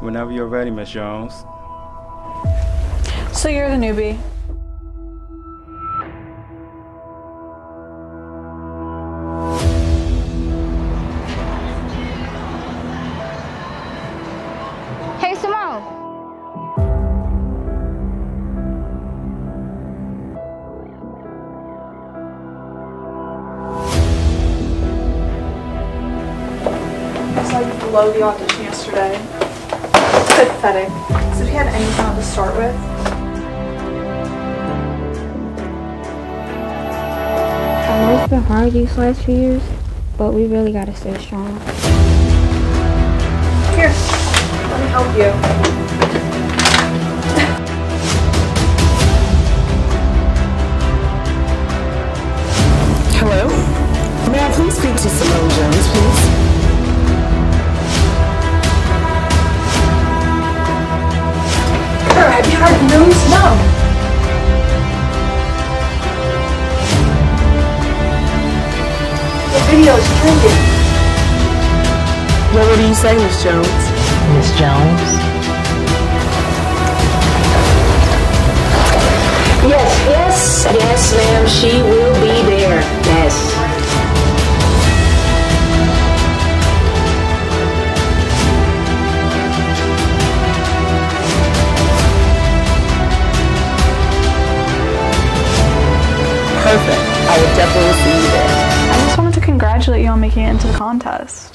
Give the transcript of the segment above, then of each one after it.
Whenever you're ready, Miss Jones. So you're the newbie. Hey, Simone. It's like below the audition yesterday. Pathetic. So if you had any talent to start with, I know it's been hard these last few years, but we really gotta stay strong. here, let me help you. Hello? May I please speak to Simone Jones, please? The video is trending. Well, what do you say, Miss Jones? Miss Jones. Yes, yes, yes, ma'am. She will be there. Yes. Perfect. I will definitely see congratulate you on making it into the contest.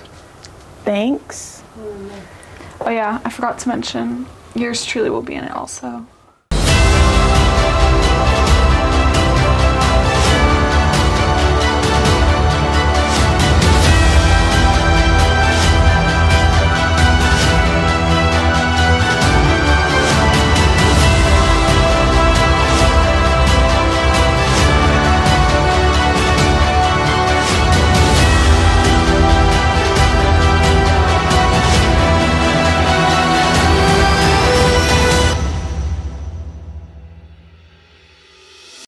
Thanks. Oh yeah, I forgot to mention, yours truly will be in it also.